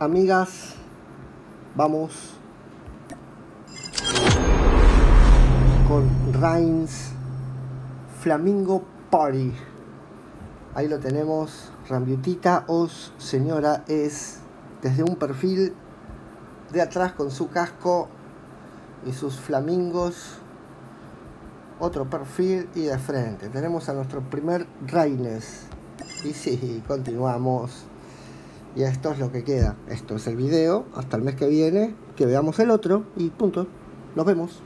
amigas, vamos con Reigns Flamingo Party. Ahí lo tenemos. Rambiutita Os señora es desde un perfil de atrás con su casco y sus flamingos. Otro perfil y de frente. Tenemos a nuestro primer Reines. Y sí, continuamos. Y esto es lo que queda. Esto es el video. Hasta el mes que viene. Que veamos el otro. Y punto. Nos vemos.